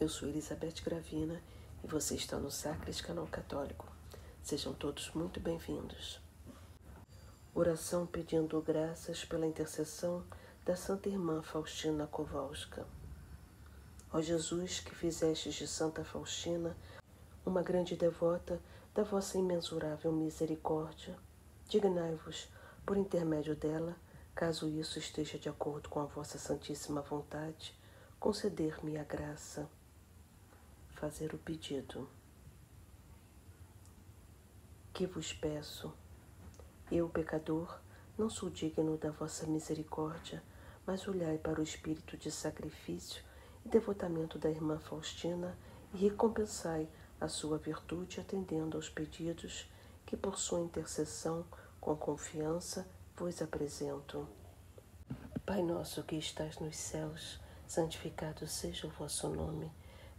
Eu sou Elizabeth Gravina e você está no Sacres Canal Católico. Sejam todos muito bem-vindos. Oração pedindo graças pela intercessão da Santa Irmã Faustina Kowalska. Ó Jesus, que fizestes de Santa Faustina uma grande devota da vossa imensurável misericórdia, dignai-vos, por intermédio dela, caso isso esteja de acordo com a vossa santíssima vontade, conceder-me a graça fazer o pedido. Que vos peço, eu, pecador, não sou digno da vossa misericórdia, mas olhai para o espírito de sacrifício e devotamento da irmã Faustina e recompensai a sua virtude atendendo aos pedidos que por sua intercessão com confiança vos apresento. Pai nosso que estás nos céus, santificado seja o vosso nome.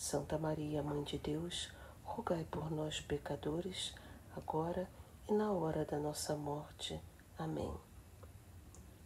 Santa Maria, Mãe de Deus, rogai por nós, pecadores, agora e na hora da nossa morte. Amém.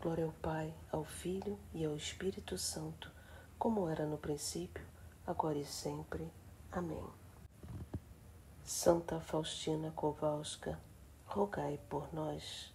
Glória ao Pai, ao Filho e ao Espírito Santo, como era no princípio, agora e sempre. Amém. Santa Faustina Kowalska, rogai por nós.